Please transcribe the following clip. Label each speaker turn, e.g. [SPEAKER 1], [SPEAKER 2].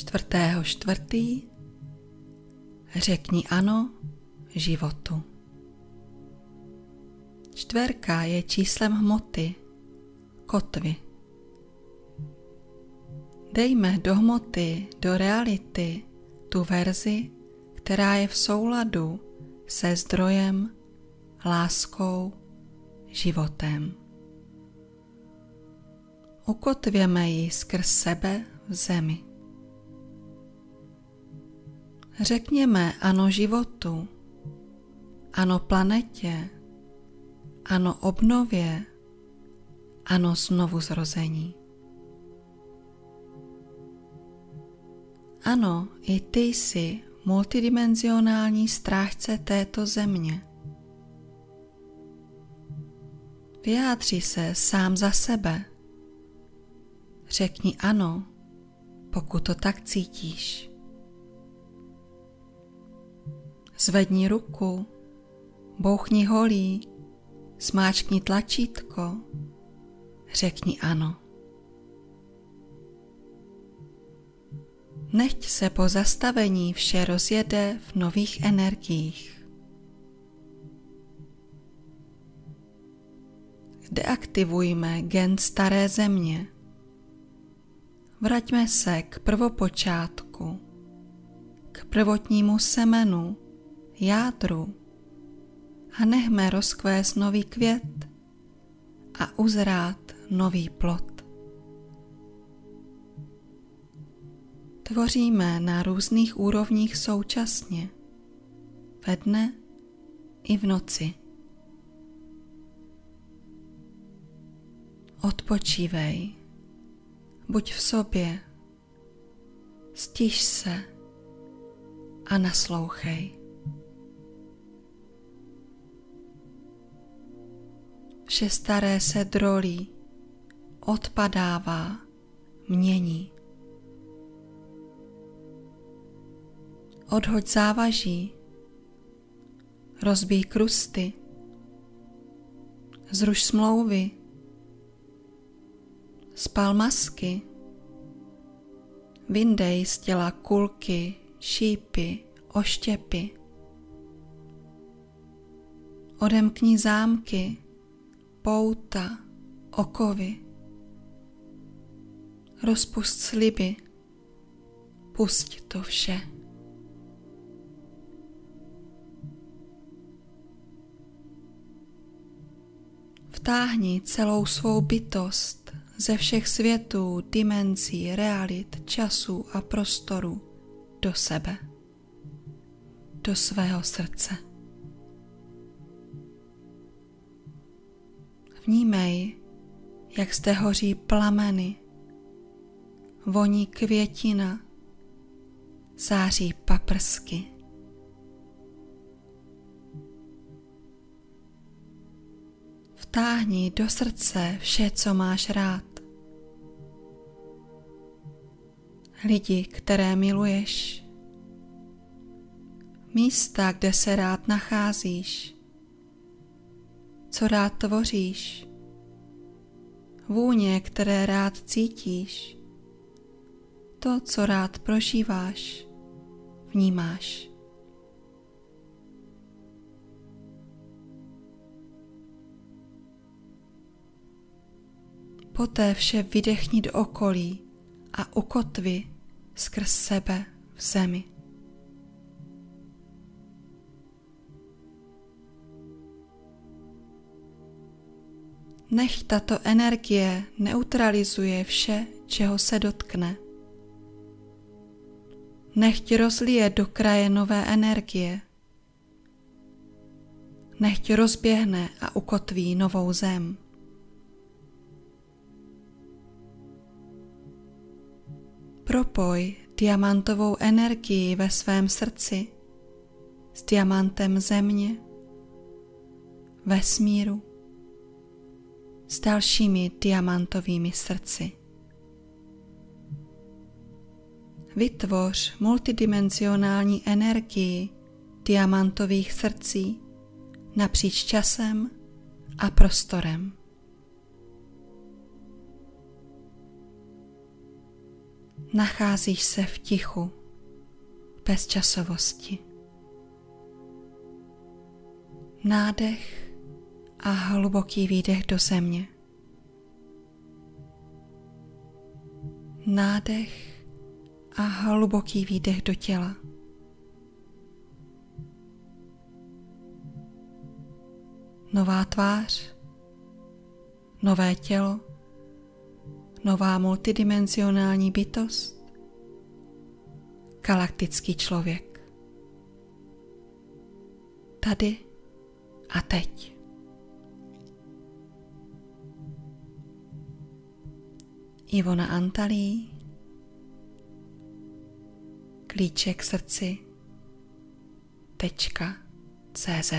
[SPEAKER 1] čtvrtého čtvrtý řekni ano životu. Čtverka je číslem hmoty, kotvy. Dejme do hmoty, do reality tu verzi, která je v souladu se zdrojem, láskou, životem. Ukotvěme ji skrz sebe v zemi. Řekněme ano životu, ano planetě, ano obnově, ano znovu zrození. Ano, i ty jsi multidimenzionální strážce této země. Vyjádři se sám za sebe. Řekni ano, pokud to tak cítíš. Zvedni ruku, bouchni holí, smáčkni tlačítko, řekni ano. Nechť se po zastavení vše rozjede v nových energiích. Deaktivujme gen staré země. Vraťme se k prvopočátku, k prvotnímu semenu, jádru a nechme rozkvést nový květ a uzrát nový plod. Tvoříme na různých úrovních současně, ve dne i v noci. Odpočívej, buď v sobě, stiž se a naslouchej. Vše staré se drolí, odpadává, mění. Odhoď závaží, rozbij krusty, zruš smlouvy, spal masky, vyndej z těla kulky, šípy, oštěpy. Odemkni zámky, pouta, okovy. Rozpust sliby, pusť to vše. Vtáhni celou svou bytost ze všech světů, dimenzí, realit, času a prostoru do sebe, do svého srdce. Vnímej, jak zde hoří plameny, voní květina, září paprsky. Vtáhni do srdce vše, co máš rád. Lidi, které miluješ. Místa, kde se rád nacházíš. Co rád tvoříš. Vůně, které rád cítíš. To, co rád prožíváš, vnímáš. Poté vše vydechni do okolí a ukotvi skrz sebe v zemi. Nech tato energie neutralizuje vše, čeho se dotkne. Nechť rozlije do kraje nové energie. Nechť rozběhne a ukotví novou zem. Propoj diamantovou energii ve svém srdci s diamantem země, vesmíru, s dalšími diamantovými srdci. Vytvoř multidimenzionální energii diamantových srdcí napříč časem a prostorem. Nacházíš se v tichu, bez časovosti. Nádech a hluboký výdech do země. Nádech a hluboký výdech do těla. Nová tvář, nové tělo, nová multidimenzionální bytost, galaktický člověk. Tady a teď. Ivona Antalí, klíček srdci, tečka, cz